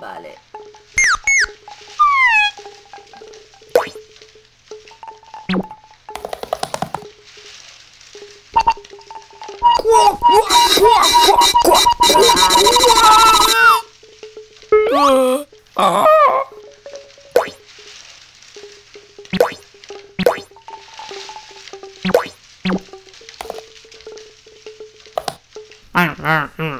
verbale. Ah, ah, ah.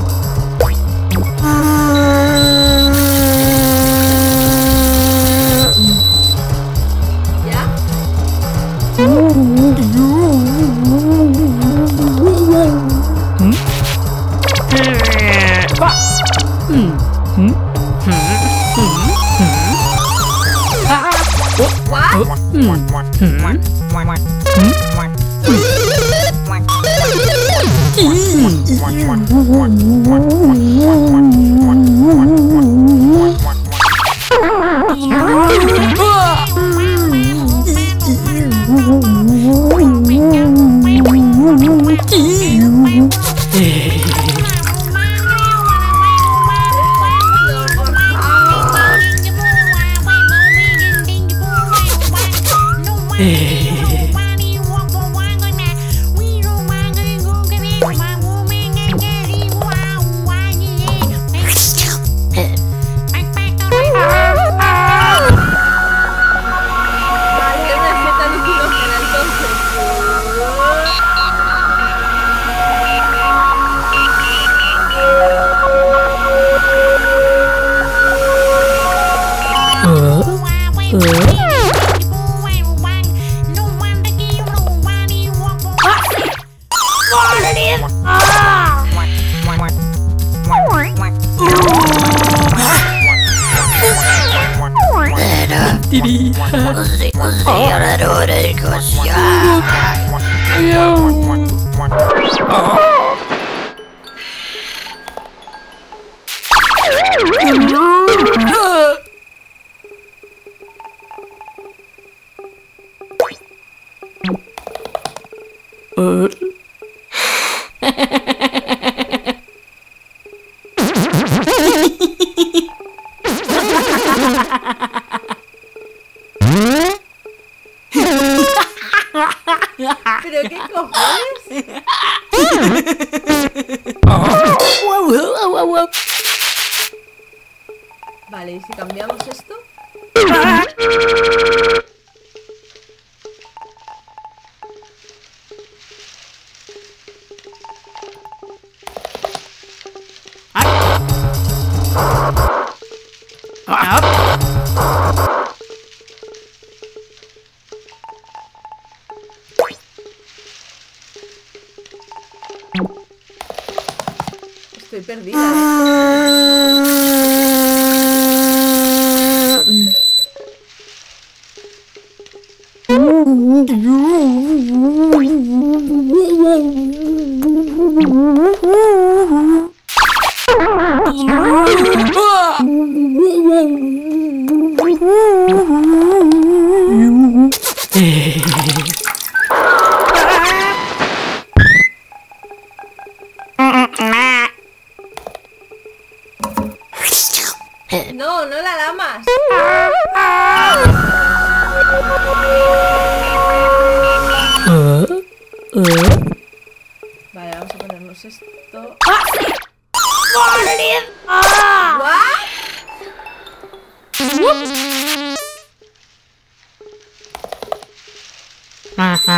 Ha ha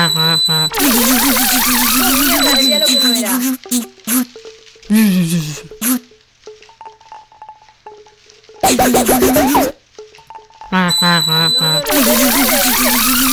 ha ha.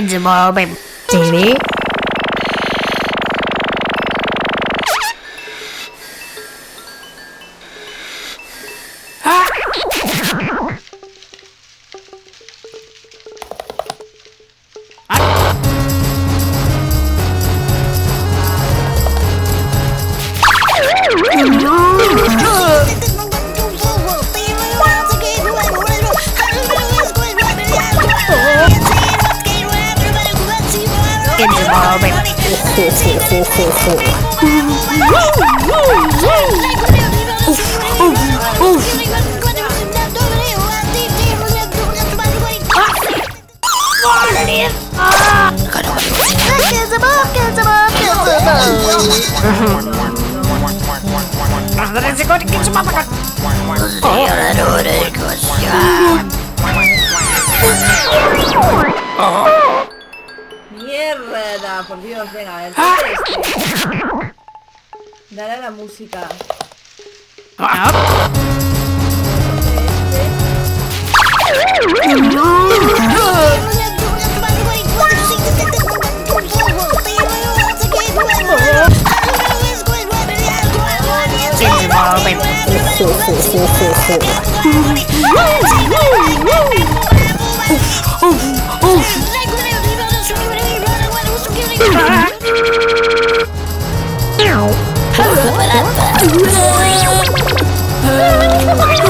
kids tomorrow, baby. Davey? Oh, Por Dios, venga. El ¡Ah! este. Dale a la música. Oh,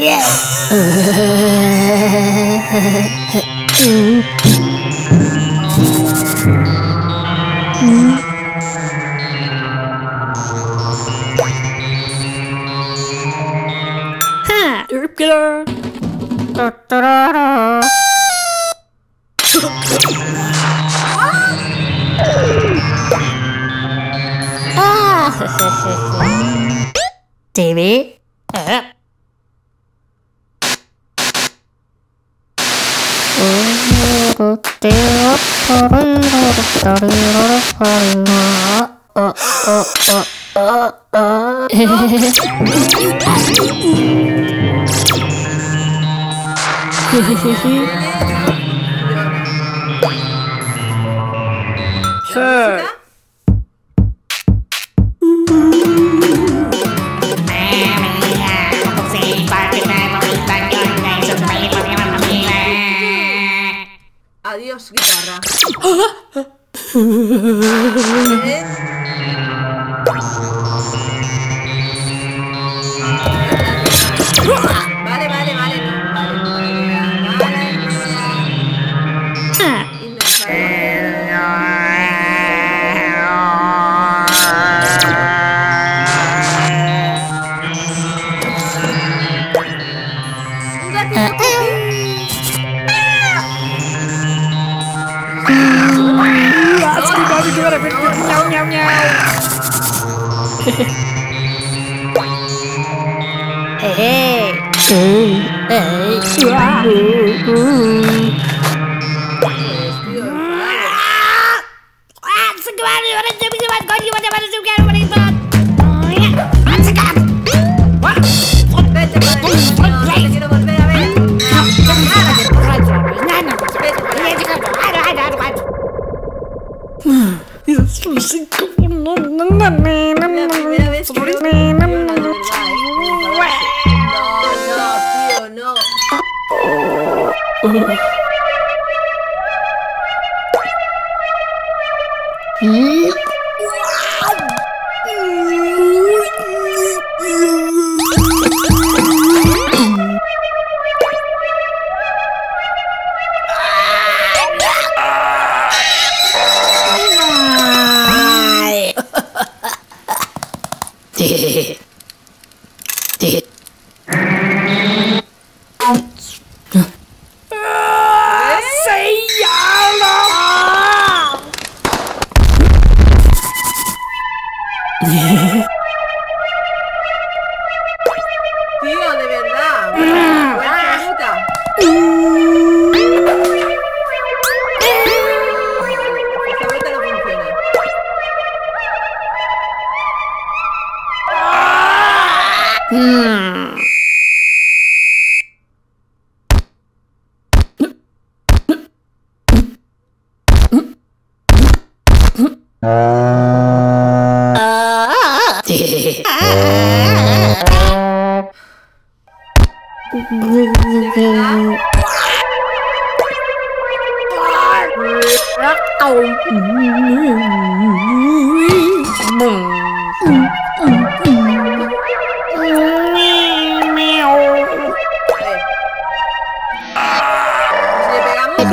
Yes. Haha! TV? Uh. Oh, Sure. 쓰기 봐라. 네.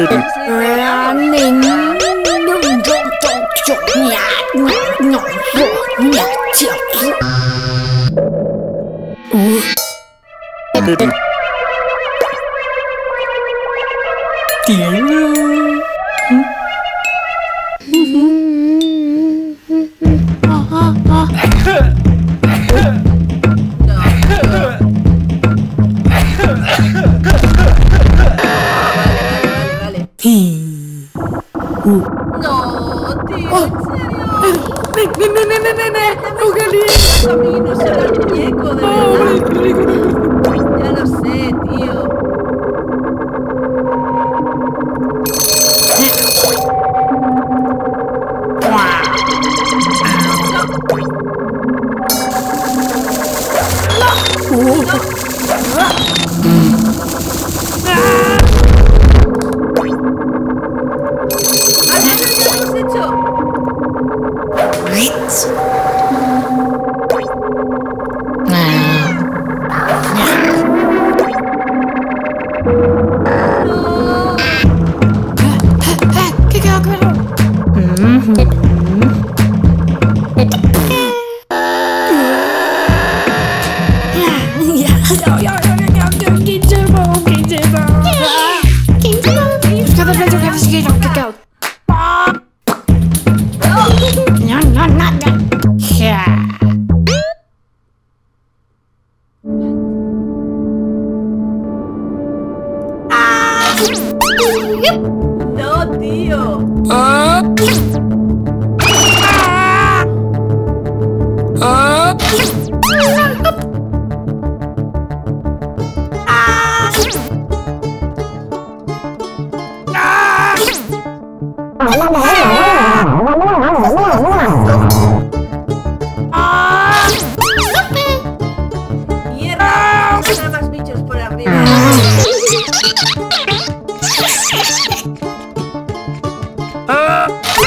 您用肉粽粽呀，牛肉肉呀，饺子。点。you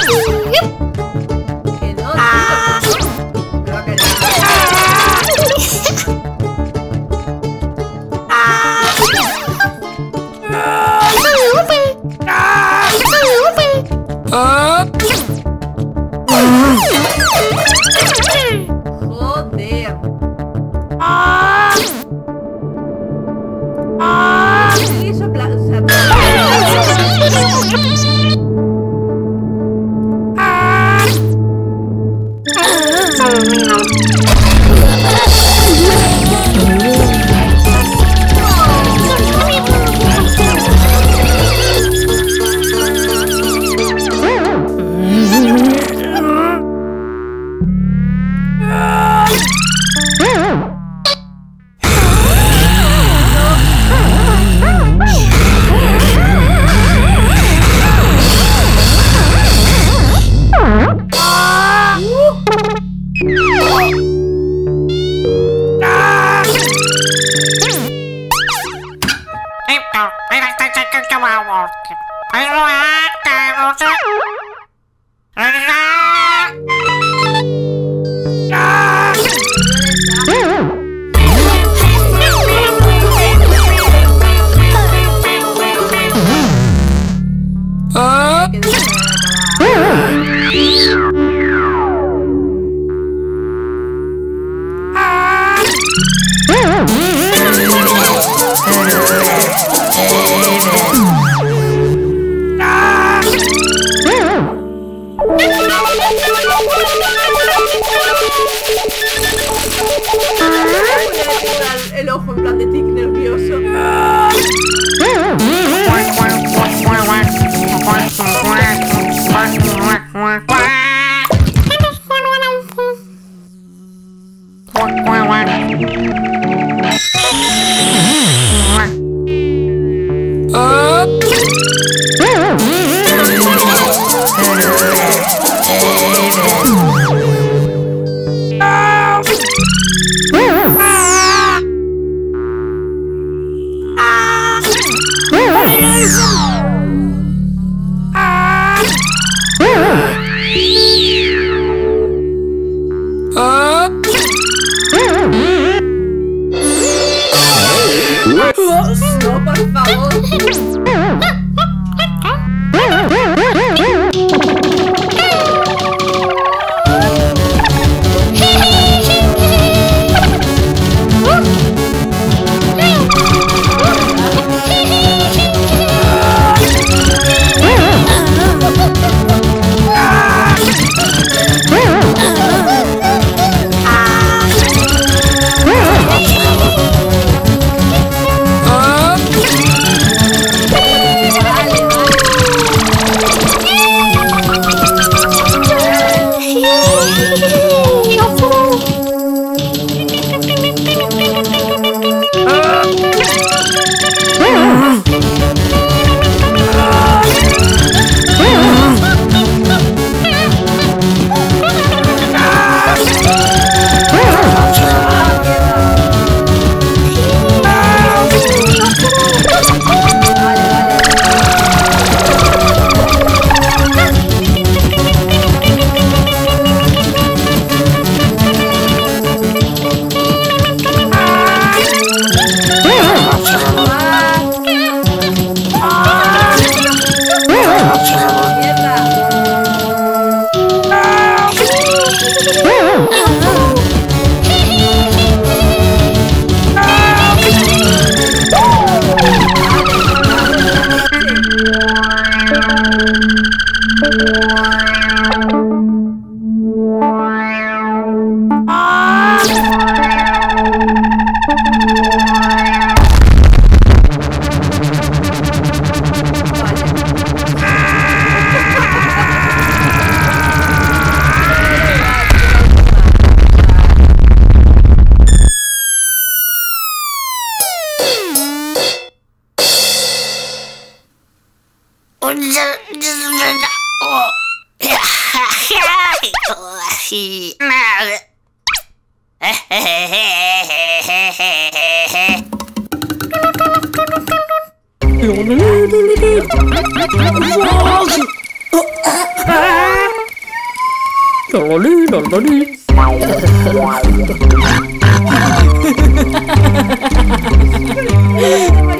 Yep. vào một cái loa cà ô rojo, en plan de tigre. いとしまう。えへへへへへへ。Wow.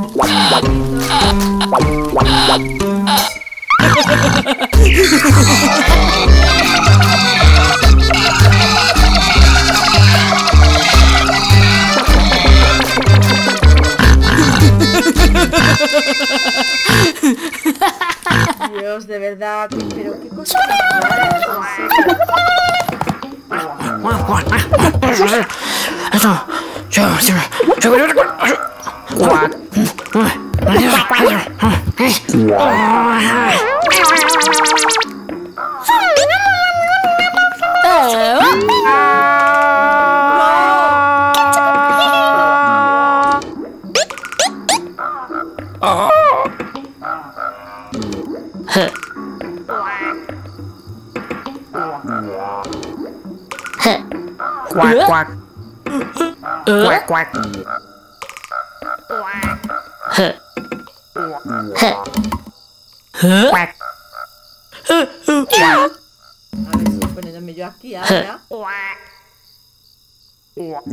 Dios, de verdad. Pero qué cosa Quack. Quack. Adesso prendete meglio a chi aria. Quack. Quack.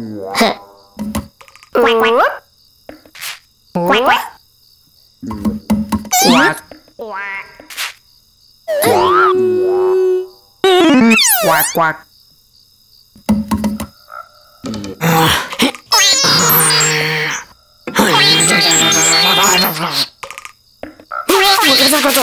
Quack. Quack. Quack. Quack. Quack. ざこそ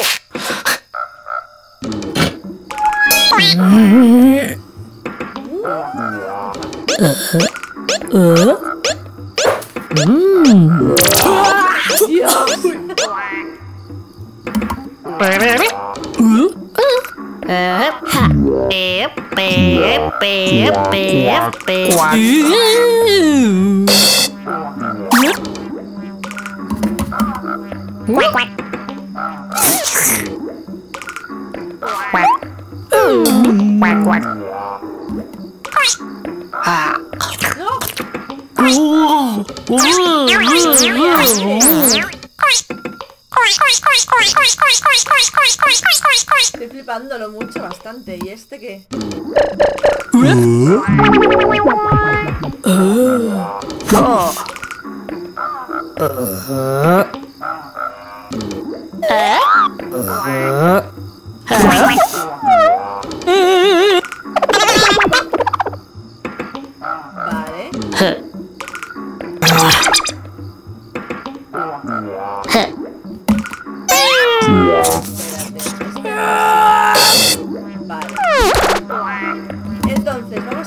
Quack quack Estoy flipándolo mucho, bastante. ¿Y este qué? ¿Eh? ¿Eh? Oh. ¿Eh? Hả? Hả?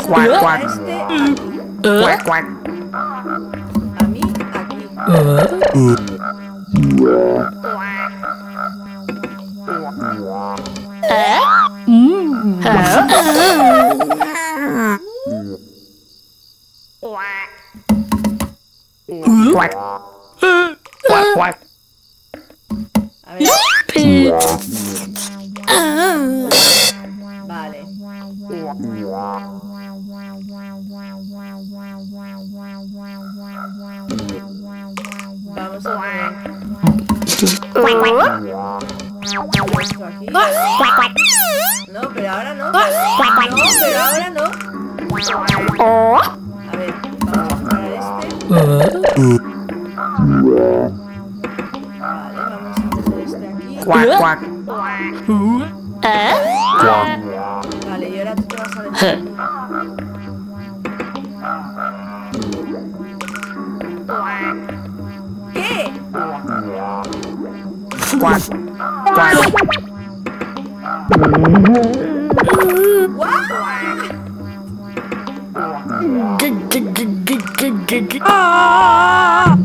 Cuac, cuac. Cuac, cuac. A mí, aquí. Quack. Quack. G. Ah!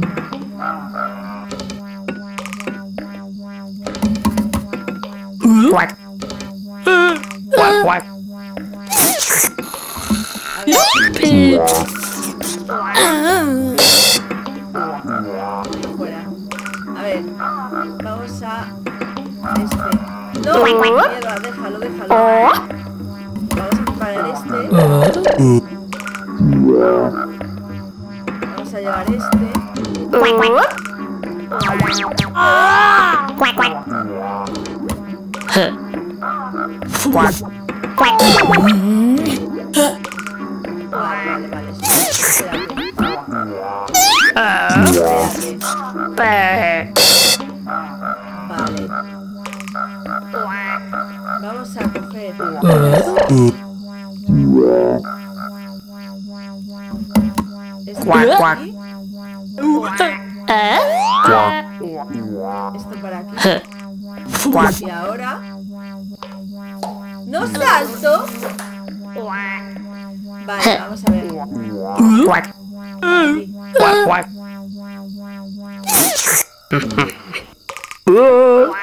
Vamos a preparar este. Vamos a llevar este. Vale, vale. Vale. Vamos a Cuac, de cuac. aquí, Esto para aquí. Quack. Y ahora. ¡No salto! Vale, vamos a ver. Quack. Quack, quack.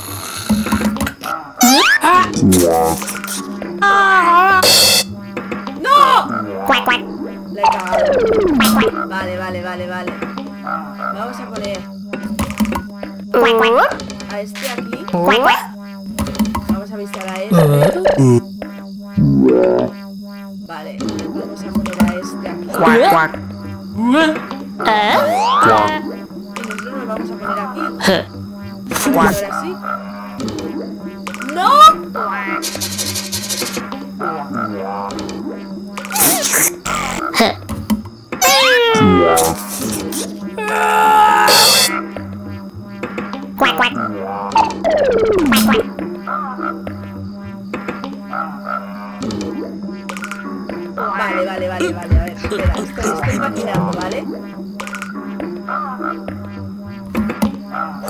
¡No! Vale, vale, vale, vale. Vamos a poner a este aquí. Vamos a avisar a este. Vale, vamos a poner a este aquí. Y nosotros nos vamos a poner aquí. nước quạt quạt quạt quạt Vale, vale, vale, vale, a ver, espera, estoy, estoy imaginando, ¿vale?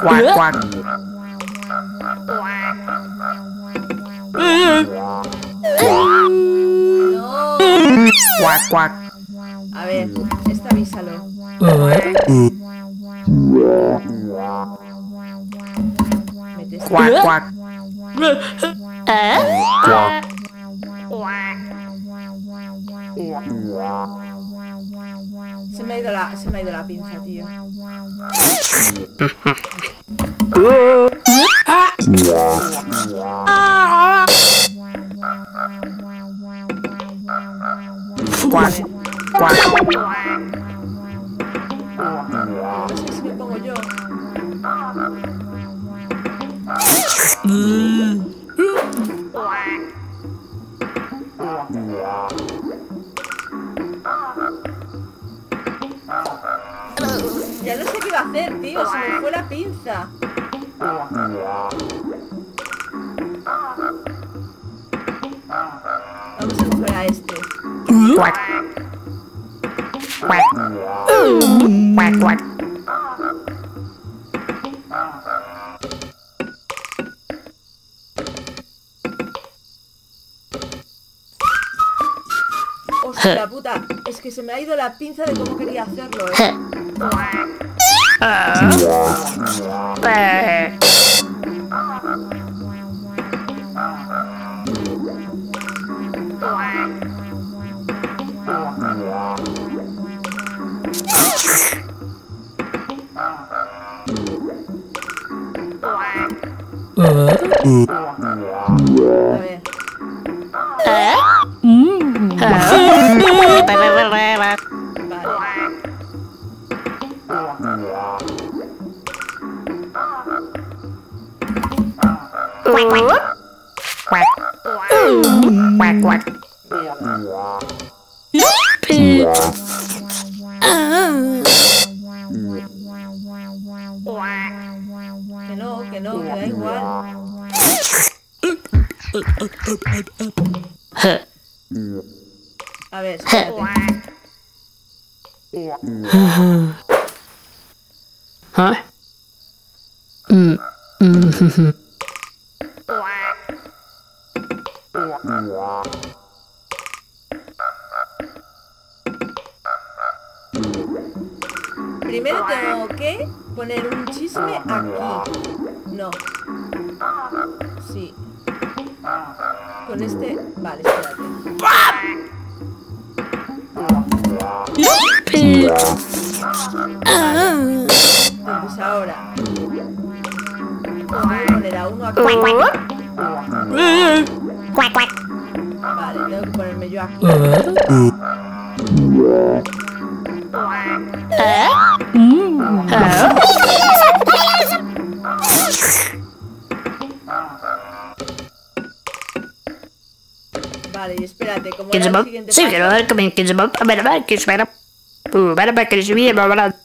Cuac, cuac. No. quack, quack, A ver, esta avísalo. Mete esta. quack, quack, Se me ha ido la, se me ha ido la pinza, tío. quack, Quạt! Que se me ha ido la pinza de cómo quería hacerlo, eh. A ver. Sí. Con este... Vale, espérate. Entonces ahora... Voy a poner a uno aquí. quack, quack. Vale, tengo que ponerme yo aquí. El above. siguiente Sí, paso- quiero ver que kids above. A ver, a ver, kids above. Uh, a ver, a ver, que bla.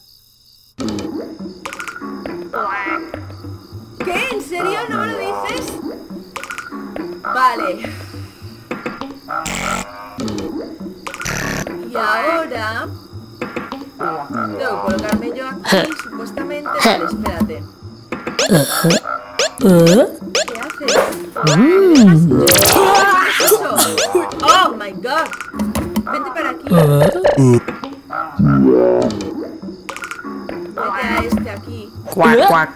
¿Qué? ¿En serio? ¿No me lo dices? Vale. Y ahora... Que colocarme yo aquí, supuestamente... Vale, espérate. ¿Qué haces? ¿Qué es eso? ¡Oh, my God! Vente para aquí. Vete a este aquí. quack, quack,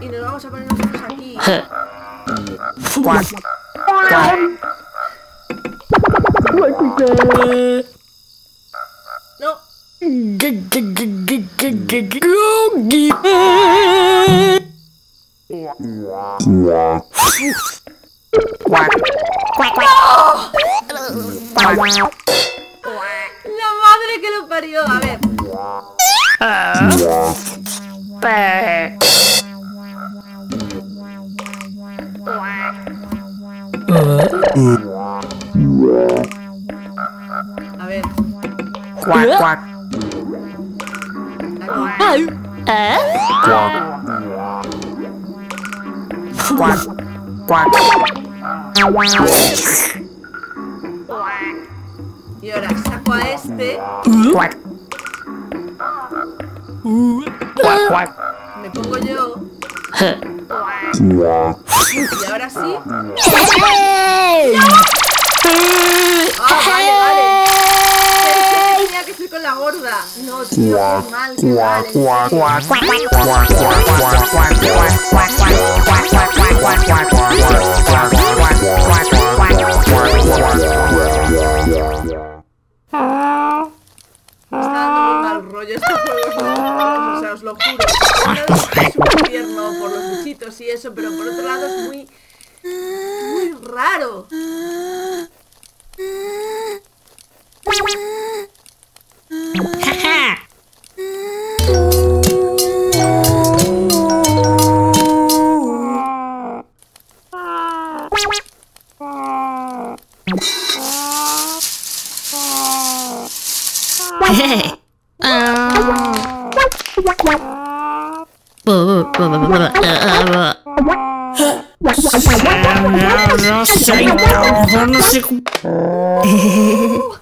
Y nos vamos a poner nosotros aquí. quack, quack, No, quack, La madre que lo parió. A ver, a ver. quack, quack, Aquí. quack, quack, Y ahora saco a este, quack, quack, quack, me pongo yo. Y ahora sí. tío, qué mal, qué mal. rollo este juego, o sea, os lo juro. Es un tierno por los bichitos y eso, pero por otro lado es muy... muy raro. Sai.